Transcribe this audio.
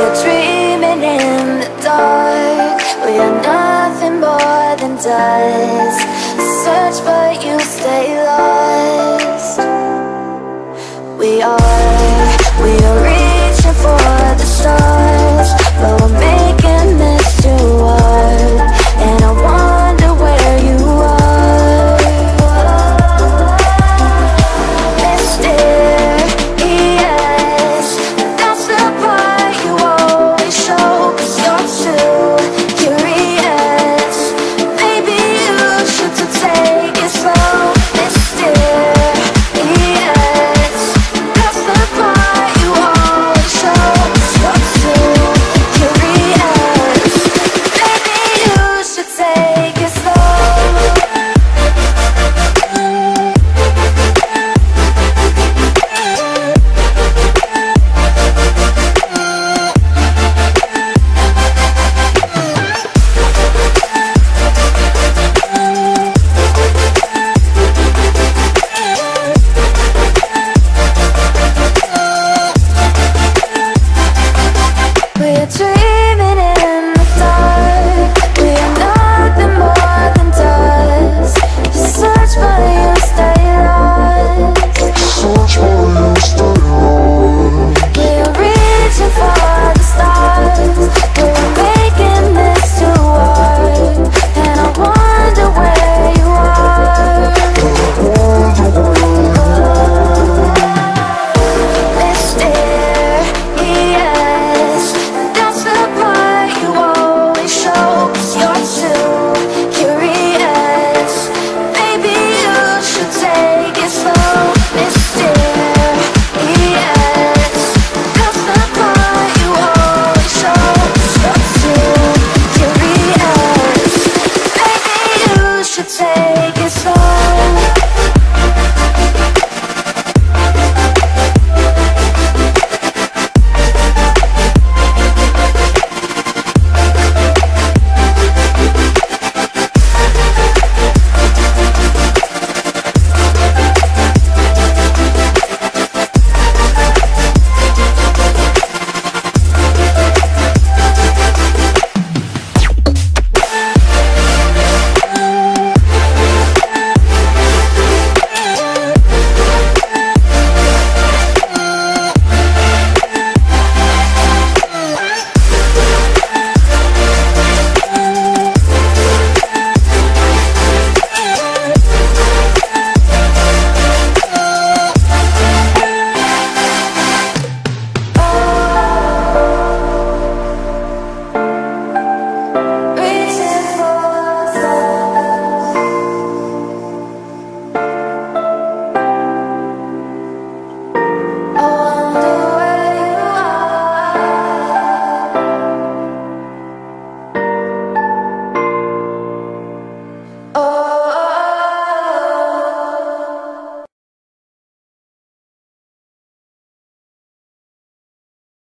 You're dreaming in the dark. We are nothing more than dust. change